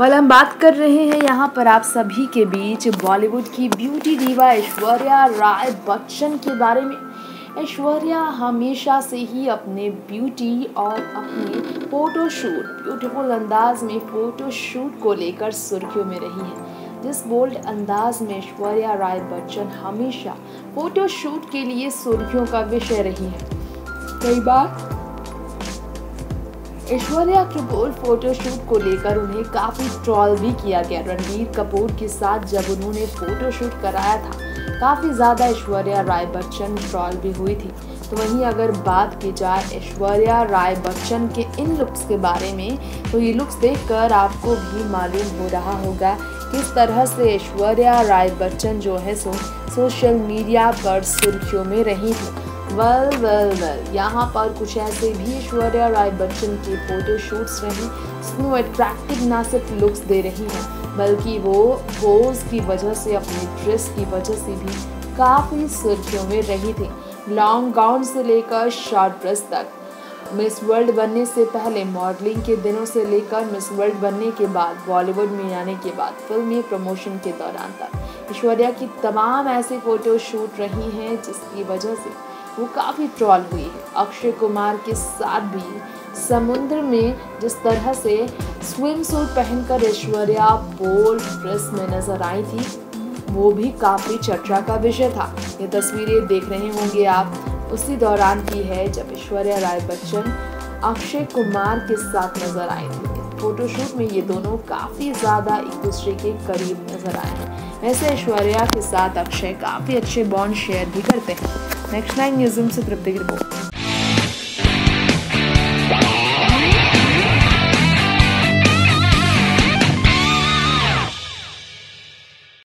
वाल हम बात कर रहे हैं यहाँ पर आप सभी के बीच बॉलीवुड की ब्यूटी दीवा ऐश्वर्या राय बच्चन के बारे में। ऐश्वर्या हमेशा से ही अपने ब्यूटी और अपने फोटोशूट ब्यूटीफुल अंदाज में फोटोशूट को लेकर सुर्खियों में रही है। जिस बोल्ड अंदाज में ऐश्वर्या राय बच्चन हमेशा फोटोशूट के लिए सुर्खियों का विषय रही है। कई बार ऐश्वर्या के बोल्ड फोटोशूट को लेकर उन्हें काफ़ी ट्रॉल भी किया गया। रणबीर कपूर के साथ जब उन्होंने फोटोशूट कराया था, काफ़ी ज़्यादा ऐश्वर्या राय बच्चन ट्रॉल भी हुई थी। तो वहीं अगर बात की जाए ऐश्वर्या राय बच्चन के इन लुक्स के बारे में तो ये लुक्स देखकर आपको भी मालूम हो रहा होगा किस तरह से ऐश्वर्या राय बच्चन जो है सो सोशल मीडिया पर सुर्खियों में रही थी। वेल वेल वेल यहाँ पर कुछ ऐसे भी ऐश्वर्या राय बच्चन की फ़ोटो शूट्स रही जिसमें अट्रैक्टिव ना सिर्फ़ लुक्स दे रही हैं, बल्कि वो पोज की वजह से, अपने ड्रेस की वजह से भी काफ़ी सुर्खियों में रही थी लॉन्ग गाउन से लेकर शॉर्ट ड्रेस तक। मिस वर्ल्ड बनने से पहले मॉडलिंग के दिनों से लेकर मिस वर्ल्ड बनने के बाद बॉलीवुड में आने के बाद फिल्मी प्रमोशन के दौरान तक, ऐश्वर्या की तमाम ऐसे फ़ोटो शूट रही हैं, जिसकी वजह से वो काफ़ी ट्रॉल हुई है। अक्षय कुमार के साथ भी समुद्र में जिस तरह से स्विम सूट पहनकर ऐश्वर्या बोल्ड ड्रेस में नज़र आई थी, वो भी काफ़ी चर्चा का विषय था। ये तस्वीरें देख रहे होंगे आप। उसी दौरान की है जब ऐश्वर्या राय बच्चन अक्षय कुमार के साथ नज़र आई थी। फोटोशूट में ये दोनों काफ़ी ज़्यादा एक दूसरे के करीब नज़र आए हैं। वैसे ऐश्वर्या के साथ अक्षय काफ़ी अच्छे बॉन्ड शेयर भी करते हैं। नेक्स्ट नाइन न्यूज़ से तृप्ति रिपोर्ट